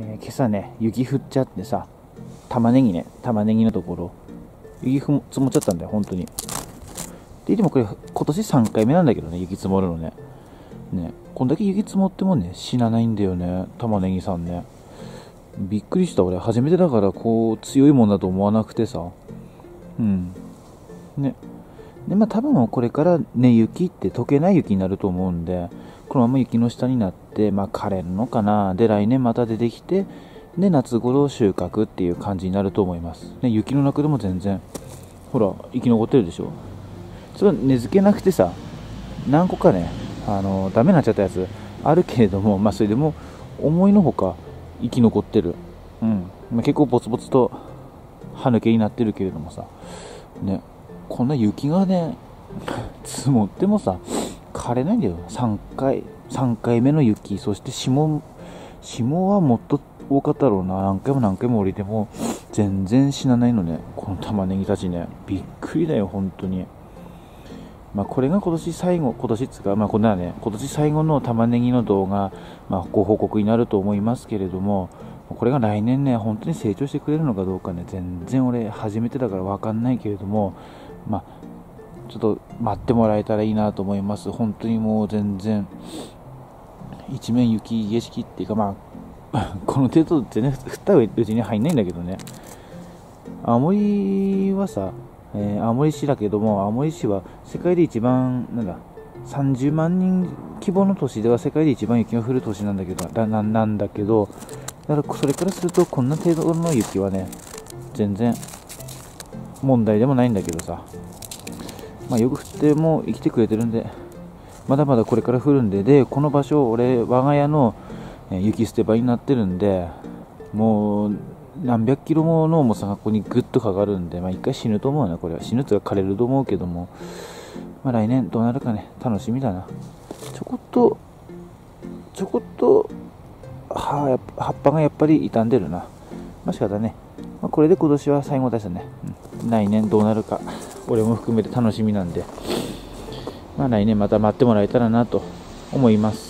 えー、今朝ね、雪降っちゃってさ、玉ねぎね、玉ねぎのところ、雪積もっちゃったんだよ、本当に。で、でもこれ、今年3回目なんだけどね、雪積もるのね。ね、こんだけ雪積もってもね、死なないんだよね、玉ねぎさんね。びっくりした、俺。初めてだから、こう、強いもんだと思わなくてさ。うん。ね。で、まあ多分これからね、雪って溶けない雪になると思うんで、このまま雪の下になって、まあ枯れるのかな。で、来年また出てきて、で、夏頃収穫っていう感じになると思います。ね、雪の中でも全然、ほら、生き残ってるでしょ。それは根付けなくてさ、何個かね、あの、ダメになっちゃったやつあるけれども、まあそれでも思いのほか生き残ってる。うん。まあ、結構ボツボツと歯抜けになってるけれどもさ、ね、こんな雪がね、積もってもさ、枯れないんだよ。3回、3回目の雪、そして霜、霜はもっと多かったろうな。何回も何回も降りても、全然死なないのね。この玉ねぎたちね。びっくりだよ、本当に。まあ、これが今年最後、今年っつか、まあ、こんなね、今年最後の玉ねぎの動画、まあ、ご報告になると思いますけれども、これが来年ね、本当に成長してくれるのかどうかね、全然俺、初めてだから分かんないけれども、まあ、ちょっと待ってもらえたらいいなと思います。本当にもう全然、一面雪景色っていうか、まあ、この程度ってね、降ったうちに入んないんだけどね。青森はさ、えー、青森市だけども、青森市は世界で一番、なんだ、30万人規模の都市では世界で一番雪が降る都市なんだけど、だななんだけど、だからそれからするとこんな程度の雪はね、全然問題でもないんだけどさ、まあ、よく降っても生きてくれてるんで、まだまだこれから降るんで、で、この場所、俺、我が家の雪捨て場になってるんで、もう何百キロもの重さがここにぐっとかかるんで、まあ、一回死ぬと思うね、これは。死ぬとか枯れると思うけども、まあ、来年どうなるかね、楽しみだな。ちょこっと、ちょこっと、は葉っぱがやっぱり傷んでるな。まあ、仕方ね。まあ、これで今年は最後ですね、うん。来年どうなるか、俺も含めて楽しみなんで、まあ、来年また待ってもらえたらなと思います。